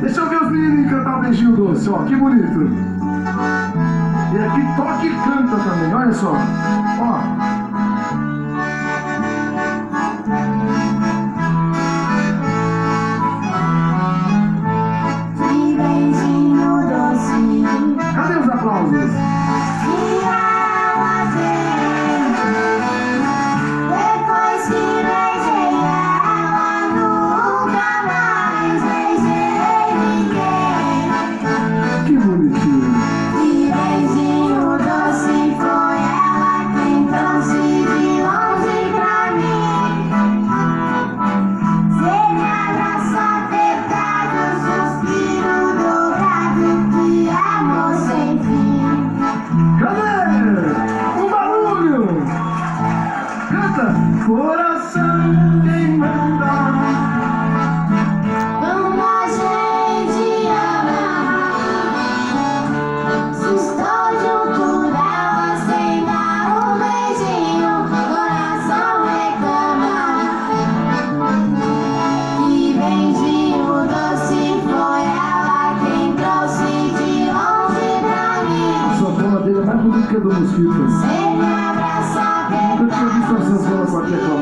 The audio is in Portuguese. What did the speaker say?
Deixa eu ver os menininhos cantar o beijinho doce, ó, que bonito. E aqui toca e canta também, olha só. Ó. Coração queimando. Quando a gente ama, se estou junto dela sem dar um beijinho, coração reclama. Que beijinho doce foi ela quem trouxe de longe pra mim. A sanfona dele é mais bonita a do mosquito. Wyprzedzisz to ze złego pakietu.